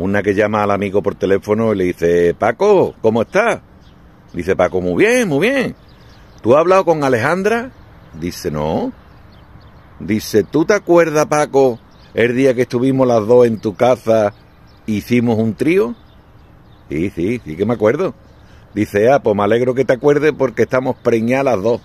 Una que llama al amigo por teléfono y le dice, Paco, ¿cómo estás? Dice Paco, muy bien, muy bien. ¿Tú has hablado con Alejandra? Dice, no. Dice, ¿tú te acuerdas, Paco, el día que estuvimos las dos en tu casa, hicimos un trío? Sí, sí, sí que me acuerdo. Dice, ah, pues me alegro que te acuerdes porque estamos preñadas las dos.